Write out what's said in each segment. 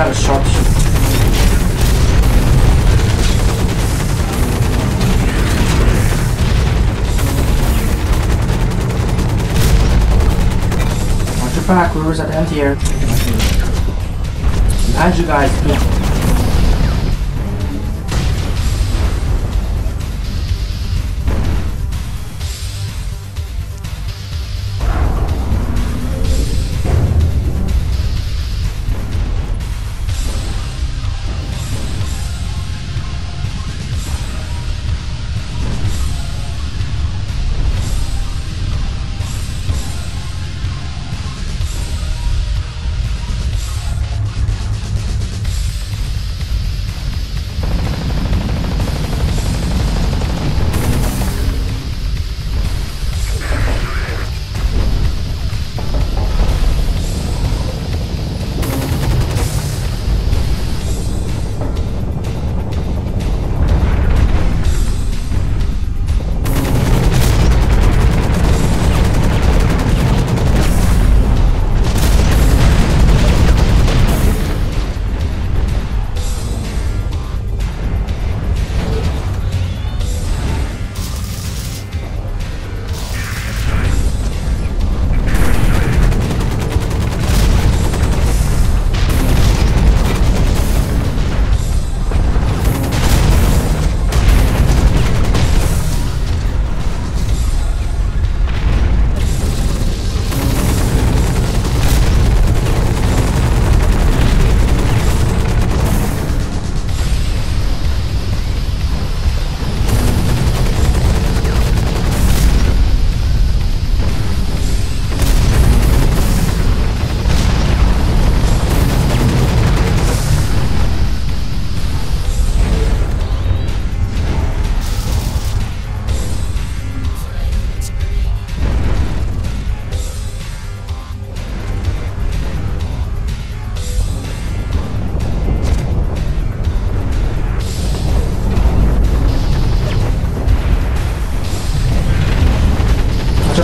got a sharpshooter. Watch your back, Rivers at the end here. Behind you guys.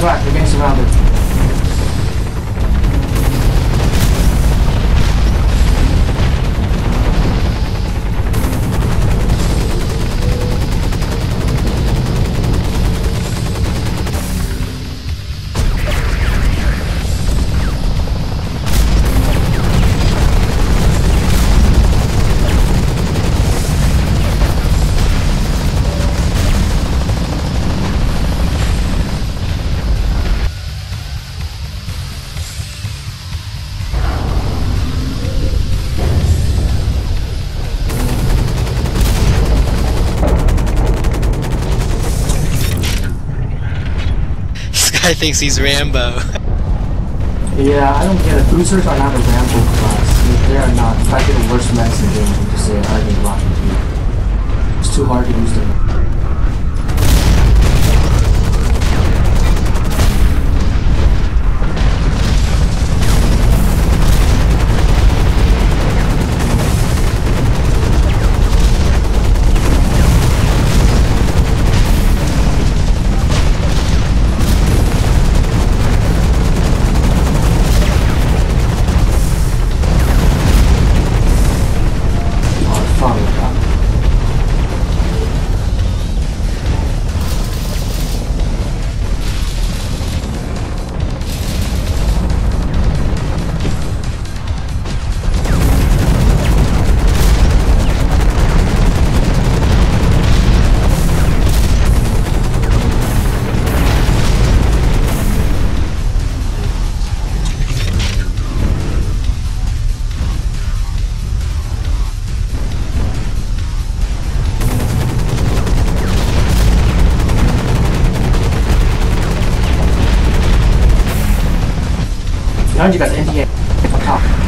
Back, you're getting surrounded. Guy thinks he's Rambo. Yeah, I don't get it. Boosters are not a Rambo class. They are not. In fact, they're the worst mechs in the game. Just say, I think Rocket. It's too hard to use them. Behind you guys, NDA. Up top. Please don't walk,